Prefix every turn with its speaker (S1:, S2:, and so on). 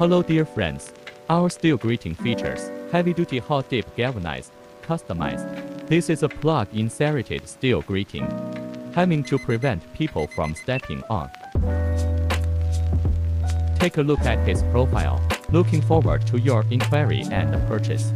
S1: Hello dear friends. Our steel grating features heavy-duty hot dip galvanized, customized. This is a plug-in serrated steel grating, having to prevent people from stepping on. Take a look at his profile. Looking forward to your inquiry and purchase.